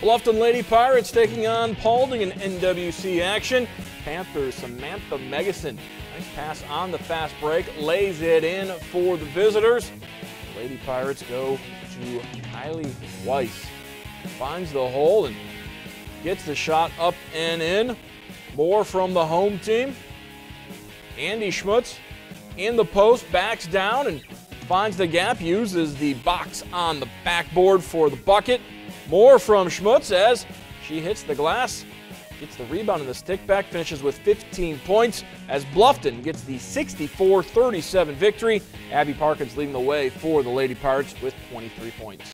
Bluffton Lady Pirates taking on Paulding in NWC action. Panthers Samantha Megason. Nice pass on the fast break. Lays it in for the visitors. Lady Pirates go to Kylie Weiss. Finds the hole and gets the shot up and in. More from the home team. Andy Schmutz in the post, backs down and finds the gap, uses the box on the backboard for the bucket. More from Schmutz as she hits the glass, gets the rebound and the stick back, finishes with 15 points as Bluffton gets the 64-37 victory. Abby Parkins leading the way for the Lady Pirates with 23 points.